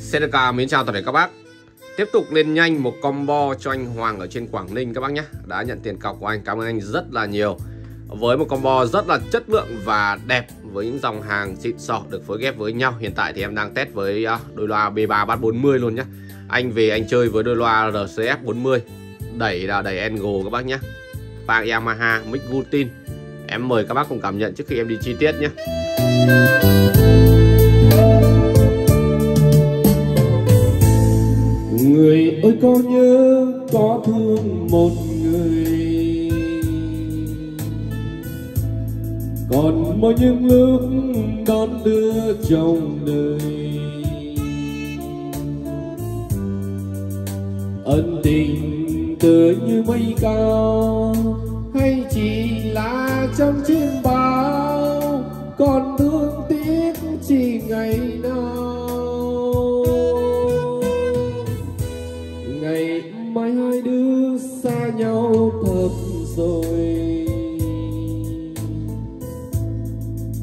Xin mến chào toàn thể các bác. Tiếp tục lên nhanh một combo cho anh Hoàng ở trên Quảng Ninh các bác nhé. Đã nhận tiền cọc của anh, cảm ơn anh rất là nhiều. Với một combo rất là chất lượng và đẹp Với những dòng hàng xịn sò được phối ghép với nhau. Hiện tại thì em đang test với à, đôi loa B3 bát 40 luôn nhé. Anh về anh chơi với đôi loa RCF 40 Đẩy là đẩy Engo các bác nhé. Vang Yamaha, mic Gutin. Em mời các bác cùng cảm nhận trước khi em đi chi tiết nhé. Người ơi, có nhớ có thương một người? Còn mỗi những lúc đón đưa trong đời? Ân tình tựa như mây cao, hay chỉ là trong chim bao nhau thật rồi.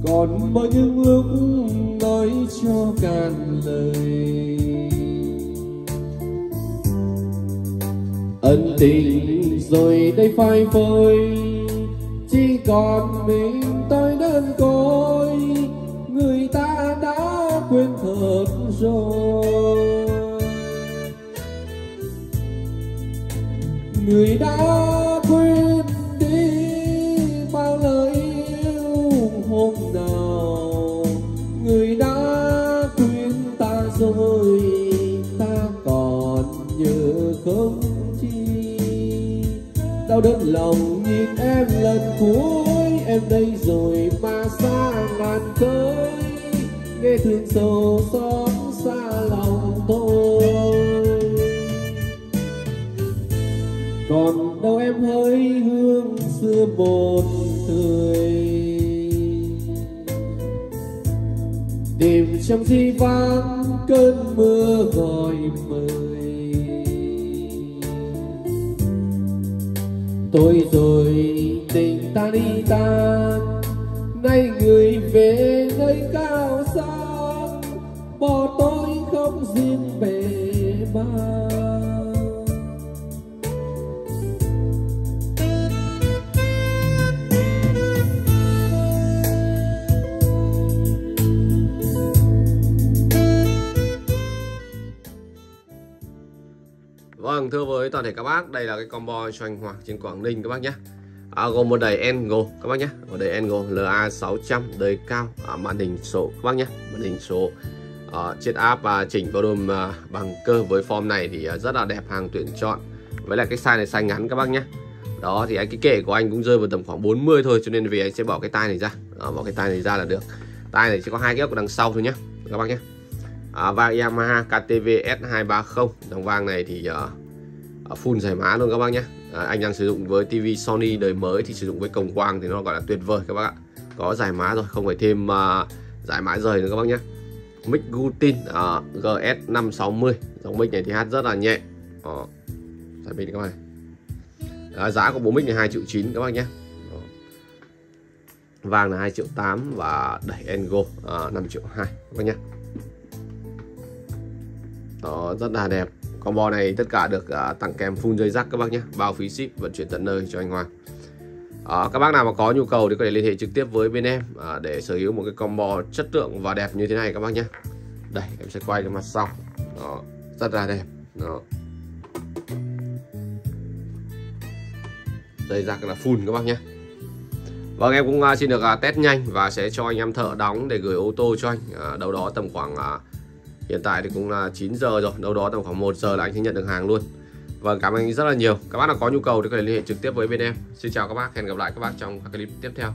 Còn bao những lúc nói cho cạn lời. Ân tình rồi đây phai phơi chỉ còn mình tôi đơn côi. Người ta đã quên thật rồi. Người đã quên đi bao lời yêu hôm nào. Người đã quên ta rồi, ta còn nhớ không chi. Đau đớn lòng nhìn em lần cuối, em đây rồi mà xa ngàn cõi nghe thương sâu xót xa lòng còn đâu em hỡi hương xưa bồn tươi. Đêm trong di vắng cơn mưa gọi mời tôi rồi tình ta đi tan nay người về nơi cao xa bỏ tôi không riêng bề ba Vâng, thưa với toàn thể các bác, đây là cái combo cho anh Hoàng trên Quảng Ninh các bác nhé. À, gồm một đầy Engo các bác nhé, một đầy Engo LA600 đời cao, à, màn hình số các bác nhé, màn hình số à, chiết áp và chỉnh volume à, bằng cơ với form này thì à, rất là đẹp hàng tuyển chọn. Với lại cái size này size ngắn các bác nhé. Đó thì anh cái kệ của anh cũng rơi vào tầm khoảng 40 thôi cho nên vì anh sẽ bỏ cái tai này ra, à, bỏ cái tai này ra là được. Tai này chỉ có hai cái ốc đằng sau thôi nhé, các bác nhé à, vang Yamaha KTV S230 dòng vang này thì uh, full giải mã luôn các bác nhé. À, anh đang sử dụng với TV Sony đời mới thì sử dụng với cổng quang thì nó gọi là tuyệt vời các bác ạ. Có giải mã rồi không phải thêm uh, giải mã rời nữa các bác nhé. Mic Gutin ờ, uh, GS560 dòng mic này thì hát rất là nhẹ. Uh, giải mic các bác này. À, giá của bộ mic này 2 triệu 9 các bác nhé. Vàng là 2 triệu 8 và đẩy Engo uh, 5 triệu 2 các bác nhé nó rất là đẹp. Combo này tất cả được uh, tặng kèm full dây rắc các bác nhé. Bao phí ship vận chuyển tận nơi cho anh Hoàng. Uh, các bác nào mà có nhu cầu thì có thể liên hệ trực tiếp với bên em uh, để sở hữu một cái combo chất lượng và đẹp như thế này các bác nhé. Đây em sẽ quay cái mặt sau. Đó rất là đẹp. Đó. Dây rắc là full các bác nhé. Vâng em cũng xin được test nhanh và sẽ cho anh em thợ đóng để gửi ô tô cho anh. Đâu đó tầm khoảng Hiện tại thì cũng là 9 giờ rồi, đâu đó tầm khoảng 1 giờ là anh sẽ nhận được hàng luôn. Vâng, cảm ơn anh rất là nhiều. Các bác nào có nhu cầu thì có thể liên hệ trực tiếp với bên em. Xin chào các bác, hẹn gặp lại các bạn trong các clip tiếp theo.